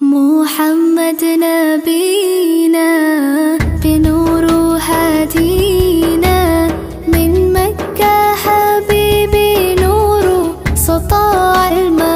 محمد نبينا بنوره هدينا من مكة حبيبي نوره سطع الماء.